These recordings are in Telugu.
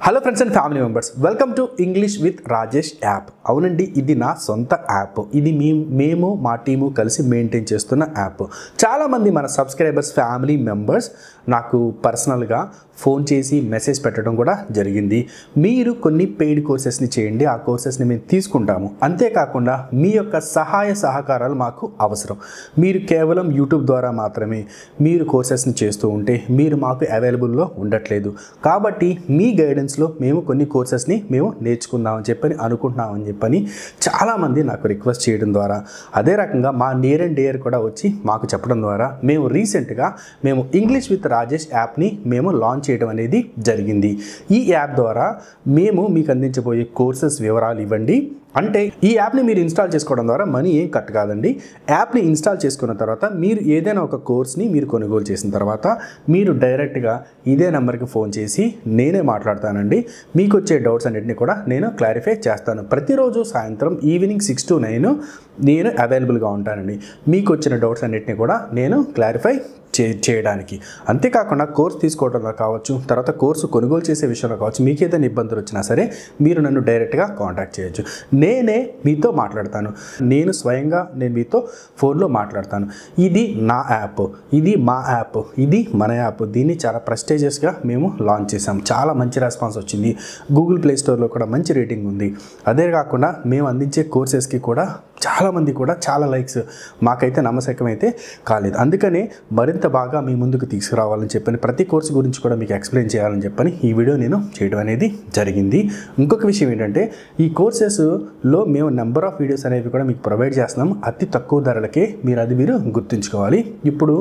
Hello friends and family members welcome to English with Rajesh app అవునండి ఇది నా సొంత యాప్ ఇది మీ మేము మా టీము కలిసి మెయింటైన్ చేస్తున్న యాప్ చాలామంది మన సబ్స్క్రైబర్స్ ఫ్యామిలీ మెంబర్స్ నాకు పర్సనల్గా ఫోన్ చేసి మెసేజ్ పెట్టడం కూడా జరిగింది. మీరు కొన్ని పెయిడ్ కోర్సెస్ని చేయండి ఆ కోర్సెస్ని మేము తీసుకుంటాము. అంతేకాకుండా మీ యొక్క సహాయ సహకారాలు మాకు అవసరం. మీరు కేవలం యూట్యూబ్ ద్వారా మాత్రమే మీరు కోర్సెస్ని చేస్తూ ఉంటే మీరు మాకు అవైలబుల్లో ఉండట్లేదు. కాబట్టి మీ గైడెన్స్లో మేము కొన్ని కోర్సెస్ని మేము నేర్చుకుందామని చెప్పని అనుకుంటున్నామని చెప్పని చాలామంది నాకు రిక్వెస్ట్ చేయడం ద్వారా అదే రకంగా మా నియర్ అండ్ డియర్ కూడా వచ్చి మాకు చెప్పడం ద్వారా మేము రీసెంట్గా మేము ఇంగ్లీష్ విత్ రాజేష్ యాప్ని మేము లాంచ్ చేయడం అనేది జరిగింది. ఈ యాప్ ద్వారా మేము మీకు అందించబోయే కోర్సెస్ వివరాలు ఇవ్వండి. అంటే ఈ యాప్ని మీరు ఇన్స్టాల్ చేసుకోవడం ద్వారా మనీ ఏం కట్ కాదండి. యాప్ని ఇన్స్టాల్ చేసుకున్న తర్వాత మీరు ఏదైనా ఒక కోర్స్ని మీరు కొనుగోలు చేసిన తర్వాత మీరు డైరెక్ట్గా ఇదే నెంబర్కి ఫోన్ చేసి నేనే మాట్లాడతానండి. మీకు వచ్చే డౌట్స్ అన్నింటినీ కూడా నేను క్లారిఫై చేస్తాను. ప్రతిరోజు సాయంత్రం ఈవినింగ్ సిక్స్ టు నైన్ నేను అవైలబుల్గా ఉంటానండి. మీకు వచ్చిన డౌట్స్ అన్నింటినీ కూడా నేను క్లారిఫై చే చేయడానికి. అంతేకాకుండా కోర్స్ తీసుకోవడంలో కావచ్చు తర్వాత కోర్సు కొనుగోలు చేసే విషయంలో కావచ్చు మీకు ఏదైనా ఇబ్బందులు వచ్చినా సరే మీరు నన్ను డైరెక్ట్గా కాంటాక్ట్ చేయొచ్చు. నేనే మీతో మాట్లాడతాను. నేను స్వయంగా నేను మీతో ఫోన్లో మాట్లాడతాను. ఇది నా యాప్. ఇది మా యాప్. ఇది మన యాప్. దీన్ని చాలా ప్రెస్టేజియస్గా మేము లాంచ్ చేసాం చాలా మంచి రెస్పాన్స్ వచ్చింది. గూగుల్ ప్లే స్టోర్లో కూడా మంచి రేటింగ్ ఉంది. అదే కాకుండా మేము అందించే కోర్సెస్కి కూడా చాలామంది కూడా చాలా లైక్స్ మాకైతే నమ్మశకం అయితే కాలేదు. అందుకనే మరింత బాగా మీ ముందుకు తీసుకురావాలని చెప్పని ప్రతి కోర్సు గురించి కూడా మీకు ఎక్స్ప్లెయిన్ చేయాలని చెప్పని ఈ వీడియో నేను చేయడం అనేది జరిగింది. ఇంకొక విషయం ఏంటంటే ఈ కోర్సెస్లో మేము నెంబర్ ఆఫ్ వీడియోస్ అనేవి కూడా మీకు ప్రొవైడ్ చేస్తున్నాం. అతి తక్కువ ధరలకే మీరు అది మీరు గుర్తుంచుకోవాలి. ఇప్పుడు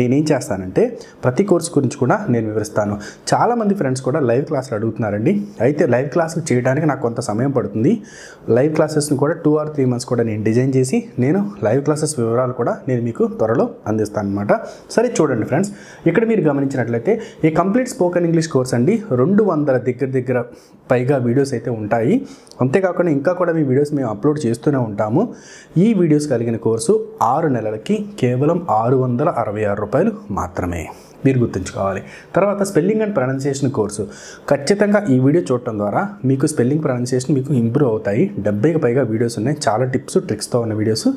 నేనేం చేస్తానంటే ప్రతి కోర్సు గురించి కూడా నేను వివరిస్తాను. చాలామంది ఫ్రెండ్స్ కూడా లైవ్ క్లాసులు అడుగుతున్నారండి. అయితే లైవ్ క్లాసులు చేయడానికి నాకు కొంత సమయం పడుతుంది. లైవ్ క్లాసెస్ని కూడా టూ ఆర్ త్రీ మంత్స్ కూడా నేను డిజైన్ చేసి నేను లైవ్ క్లాసెస్ వివరాలు కూడా నేను మీకు త్వరలో అందిస్తాను అనమాట సరే చూడండి ఫ్రెండ్స్. ఇక్కడ మీరు గమనించినట్లయితే ఈ కంప్లీట్ స్పోకెన్ ఇంగ్లీష్ కోర్స్ అండి. రెండు వందల దగ్గర దగ్గర పైగా వీడియోస్ అయితే ఉంటాయి. అంతేకాకుండా ఇంకా కూడా మీ వీడియోస్ మేము అప్లోడ్ చేస్తూనే ఉంటాము. ఈ వీడియోస్ కలిగిన కోర్సు ఆరు నెలలకి కేవలం ఆరు వందల అరవై ఆరు రూపాయలు మాత్రమే. మీరు గుర్తుంచుకోవాలి. తర్వాత స్పెల్లింగ్ అండ్ ప్రొనౌన్సియేషన్ కోర్సు. ఖచ్చితంగా ఈ వీడియో చూడటం ద్వారా మీకు స్పెల్లింగ్ ప్రొనౌన్సియేషన్ మీకు ఇంప్రూవ్ అవుతాయి. డెబ్బైకి పైగా వీడియోస్ ఉన్నాయి. చాలా టిప్స్ ట్రిక్స్తో ఉన్న వీడియోస్.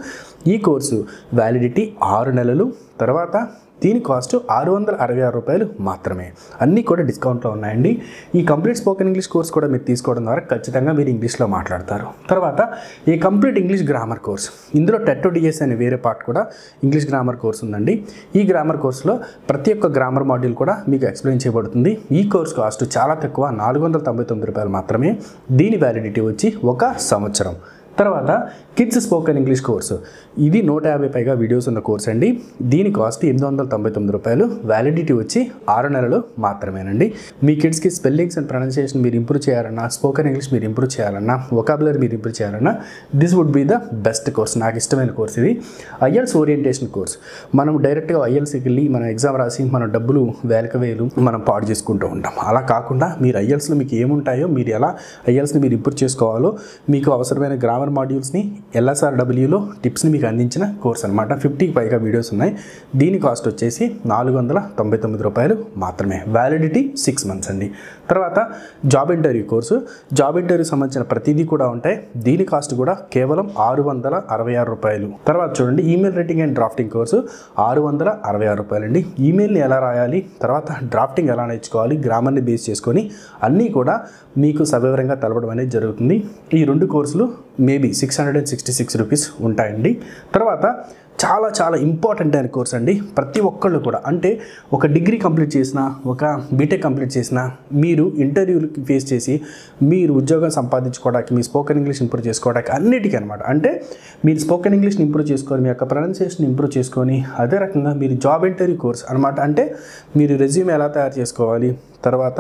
ఈ కోర్సు వ్యాలిడిటీ ఆరు నెలలు. తర్వాత దీని కాస్ట్ ఆరు వందల అరవై ఆరు రూపాయలు మాత్రమే. అన్నీ కూడా డిస్కౌంట్లో ఉన్నాయండి. ఈ కంప్లీట్ స్పోకెన్ ఇంగ్లీష్ కోర్స్ కూడా మీరు తీసుకోవడం ద్వారా ఖచ్చితంగా మీరు ఇంగ్లీష్లో మాట్లాడతారు. తర్వాత ఈ కంప్లీట్ ఇంగ్లీష్ గ్రామర్ కోర్స్ ఇందులో టెట్ డిఎస్ అనే వేరే పార్ట్ కూడా ఇంగ్లీష్ గ్రామర్ కోర్స్ ఉందండి. ఈ గ్రామర్ కోర్సులో ప్రతి ఒక్క గ్రామర్ మాడ్యూల్ కూడా మీకు ఎక్స్ప్లెయిన్ చేయబడుతుంది. ఈ కోర్స్ కాస్ట్ చాలా తక్కువ నాలుగు వందల తొంభై తొమ్మిది రూపాయలు మాత్రమే. దీని వ్యాలిడిటీ వచ్చి ఒక సంవత్సరం. తర్వాత కిడ్స్ స్పోకెన్ ఇంగ్లీష్ కోర్సు ఇది నూట యాభై పైగా వీడియోస్ ఉన్న కోర్స్ అండి. దీని కాస్ట్ ఎనిమిది వందల తొంభై తొమ్మిది రూపాయలు. వ్యాలిడిటీ వచ్చి ఆరు నెలలు మాత్రమేనండి. మీ కిడ్స్కి స్పెల్లింగ్స్ అండ్ ప్రొనౌన్సియేషన్ మీరు ఇంప్రూవ్ చేయాలన్నా స్పోకెన్ ఇంగ్లీష్ మీరు ఇంప్రూవ్ చేయాలన్నా ఒకాబులరీ మీరు ఇంప్రూవ్ చేయాలన్నా this would be the best course నాకు ఇష్టమైన కోర్స్ ఇది. ఐఎల్స్ ఓరియంటేషన్ కోర్స్ మనం డైరెక్ట్గా ఐఎల్స్కి వెళ్ళి మన ఎగ్జామ్ రాసి మన డబ్బులు వేలక వేలు మనం పాడు చేసుకుంటూ ఉంటాం. అలా కాకుండా మీరు ఐఎల్స్లో మీకు ఏముంటాయో మీరు ఎలా ఐఎల్స్ని మీరు ఇంప్రూవ్ చేసుకోవాలో మీకు అవసరమైన గ్రామర్ మాడ్యూల్స్ని ఎల్ఎస్ఆర్డబ్ల్యూలో టిప్స్ని మీకు అందించిన కోర్స్ అనమాట ఫిఫ్టీకి పైగా వీడియోస్ ఉన్నాయి. దీని కాస్ట్ వచ్చేసి నాలుగు వందల తొంభై తొమ్మిది రూపాయలు మాత్రమే. వ్యాలిడిటీ సిక్స్ మంత్స్ అండి. తర్వాత job interview course. Job interview సంబంధించిన ప్రతిదీ కూడా ఉంటాయి. దీని కాస్ట్ కూడా కేవలం ఆరు వందల అరవై ఆరు రూపాయలు. తర్వాత చూడండి email writing and drafting course ఆరు వందల అరవై ఆరు రూపాయలు అండి ఈమెయిల్ని ఎలా రాయాలి తర్వాత డ్రాఫ్టింగ్ ఎలా నేర్చుకోవాలి గ్రామర్ని బేస్ చేసుకొని అన్నీ కూడా మీకు సవివరంగా తెలవడం అనేది జరుగుతుంది. ఈ రెండు కోర్సులు maybe six hundred and sixty six rupees ఉంటాయండి. తర్వాత చాలా చాలా ఇంపార్టెంట్ అయిన కోర్స్ అండి. ప్రతి ఒక్కళ్ళు కూడా అంటే ఒక డిగ్రీ కంప్లీట్ చేసిన ఒక బీటెక్ కంప్లీట్ చేసిన మీరు ఇంటర్వ్యూలు ఫేస్ చేసి మీరు ఉద్యోగం సంపాదించుకోవడానికి మీ స్పోకెన్ ఇంగ్లీష్ ఇంప్రూవ్ చేసుకోవడానికి అన్నిటికీ అనమాట అంటే మీరు స్పోకెన్ ఇంగ్లీష్ని ఇంప్రూవ్ చేసుకొని మీ యొక్క ప్రొనౌన్సియేషన్ ఇంప్రూవ్ చేసుకొని అదే రకంగా మీరు జాబ్ ఇంటర్వ్యూ కోర్స్ అనమాట అంటే మీరు రెజ్యూమ్ ఎలా తయారు చేసుకోవాలి తర్వాత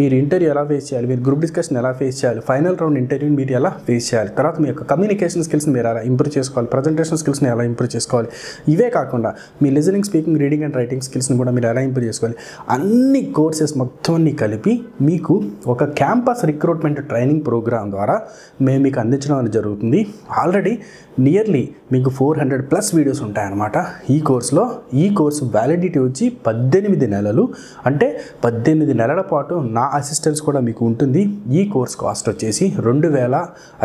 మీరు ఇంటర్వ్యూ ఎలా ఫేస్ చేయాలి? మీరు గ్రూప్ డిస్కషన్ ఎలా ఫేస్ చేయాలి? ఫైనల్ రౌండ్ ఇంటర్వ్యూని మీరు ఎలా ఫేస్ చేయాలి? తర్వాత మీ యొక్క కమ్యూనికేషన్ స్కిల్స్ని మీరు ఎలా ఇంప్రూవ్ చేసుకోవాలి? ప్రజెంటేషన్ స్కిల్స్ని ఎలా ఇంప్రూవ్ చేసుకోవాలి? ఇవే కాకుండా మీ listening speaking reading and writing స్కిల్స్ని కూడా మీరు ఎలా ఇంప్రూవ్ చేసుకోవాలి? అన్ని కోర్సెస్ మొత్తాన్ని కలిపి మీకు ఒక క్యాంపస్ రిక్రూట్మెంట్ ట్రైనింగ్ ప్రోగ్రామ్ ద్వారా మేము మీకు అందించడం అనేది జరుగుతుంది. ఆల్రెడీ నియర్లీ మీకు ఫోర్ హండ్రెడ్ ప్లస్ వీడియోస్ ఉంటాయన్నమాట. ఈ కోర్సులో ఈ కోర్సు వ్యాలిడిటీ వచ్చి పద్దెనిమిది నెలలు. అంటే పద్దెనిమిది నెలల పాటు నా అసిస్టెన్స్ కూడా మీకు ఉంటుంది. ఈ కోర్స్ కాస్ట్ వచ్చేసి రెండు వేల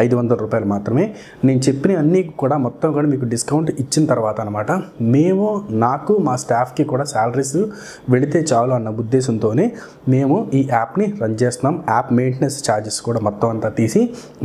ఐదు వందల రూపాయలు మాత్రమే. నేను చెప్పిన అన్నీ కూడా మొత్తం కూడా మీకు డిస్కౌంట్ ఇచ్చిన తర్వాత అనమాట మేము నాకు మా స్టాఫ్కి కూడా శాలరీస్ వెళితే చాలు అన్న ఉద్దేశంతోనే మేము ఈ యాప్ని రన్ చేస్తున్నాం. యాప్ మెయింటెనెన్స్ ఛార్జెస్ కూడా మొత్తం అంతా తీసి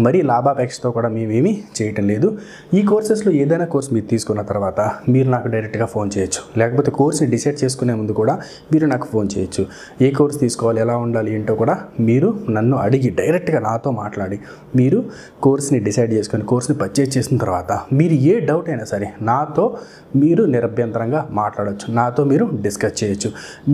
మరీ లాభాపేక్షతో కూడా మేమేమి చేయటం లేదు. ఈ కోర్సెస్లో ఏదైనా కోర్స్ మీరు తీసుకున్న తర్వాత మీరు నాకు డైరెక్ట్గా ఫోన్ చేయొచ్చు. లేకపోతే కోర్స్ని డిసైడ్ చేసుకునే ముందు కూడా మీరు నాకు ఫోన్ చేయొచ్చు. ఏ కోర్స్ తీసుకోవాలి ఎలా ఉండాలి ఏంటో కూడా మీరు నన్ను అడిగి డైరెక్ట్గా నాతో మాట్లాడి మీరు కోర్స్ని డిసైడ్ చేసుకొని కోర్స్ని పర్చేజ్ చేసిన తర్వాత మీరు ఏ డౌట్ అయినా సరే నాతో మీరు నిరభ్యంతరంగా మాట్లాడవచ్చు నాతో మీరు డిస్కస్ చేయొచ్చు.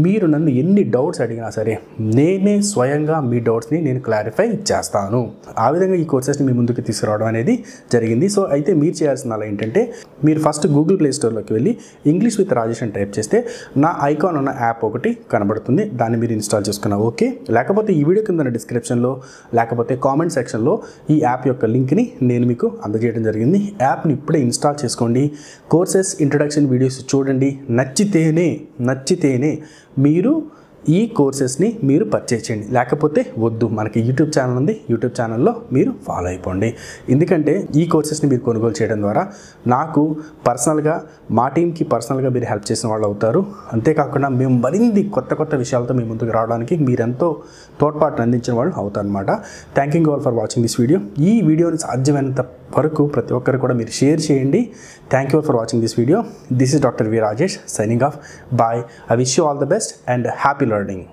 మీరు నన్ను ఎన్ని డౌట్స్ అడిగినా సరే నేనే స్వయంగా మీ డౌట్స్ని నేను క్లారిఫై చేస్తాను. ఆ విధంగా ఈ కోర్సెస్ని మీ ముందుకు తీసుకురావడం అనేది జరిగింది. సో అయితే మీరు చేయాల్సిన అలా ఏంటంటే మీరు ఫస్ట్ గూగుల్ ప్లే స్టోర్లోకి వెళ్ళి ఇంగ్లీష్ విత్ రాజేష్ అని టైప్ చేస్తే నా ఐకాన్ ఉన్న యాప్ ఒకటి కనబడుతుంది. దాన్ని మీరు ఇన్స్టాల్ చేసుకున్న ఓకే? లేకపోతే ఈ వీడియో కింద డిస్క్రిప్షన్లో లేకపోతే కామెంట్ సెక్షన్లో ఈ యాప్ యొక్క లింక్ని నేను మీకు అందజేయడం జరిగింది. యాప్ని ఇప్పుడే ఇన్స్టాల్ చేసుకోండి. కోర్సెస్ ఇంట్రడక్షన్ వీడియోస్ చూడండి. నచ్చితేనే నచ్చితేనే మీరు ఈ కోర్సెస్ని మీరు పర్చేజ్ చేయండి. లేకపోతే వద్దు. మనకి యూట్యూబ్ ఛానల్ ఉంది. యూట్యూబ్ ఛానల్లో మీరు ఫాలో అయిపోండి. ఎందుకంటే ఈ కోర్సెస్ని మీరు కొనుగోలు చేయడం ద్వారా నాకు పర్సనల్గా మా టీంకి పర్సనల్గా మీరు హెల్ప్ చేసిన వాళ్ళు అవుతారు. అంతేకాకుండా మేము మరింది కొత్త కొత్త విషయాలతో మీ ముందుకు రావడానికి మీరెంతో తోడ్పాటును అందించిన వాళ్ళు అవుతారనమాట thank you all for watching this video ఈ వీడియోని సాధ్యమైనంత వరకు ప్రతి ఒక్కరు కూడా మీరు షేర్ చేయండి. Thank you for watching this video this is doctor V Rajesh signing off bye I wish you all the best and happy learning